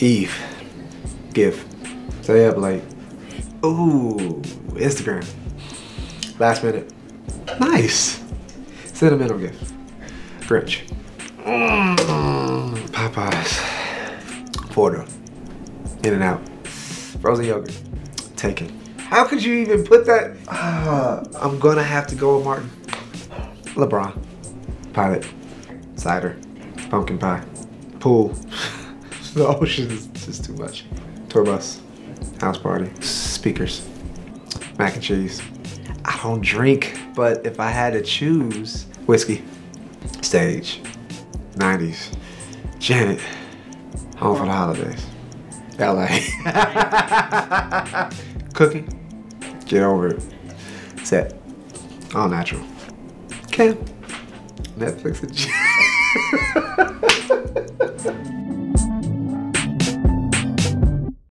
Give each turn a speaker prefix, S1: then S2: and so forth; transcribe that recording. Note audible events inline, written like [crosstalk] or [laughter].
S1: Eve. Give. Stay up late. Ooh, Instagram. Last minute. Nice. Sentimental gift. Grinch. Mm, Popeyes. Porter. In-N-Out. Frozen yogurt. Taken. How could you even put that? Ah, I'm gonna have to go with Martin. LeBron. Pilot. Cider. Pumpkin pie. Pool. [laughs] [laughs] the ocean is just too much. Tour bus. House party. Speakers. Mac and cheese. I don't drink, but if I had to choose, whiskey. Stage. 90s. Janet. Home for the holidays. LA. [laughs] Cooking. Get over it. Set. All natural. Cam. Netflix and. [laughs]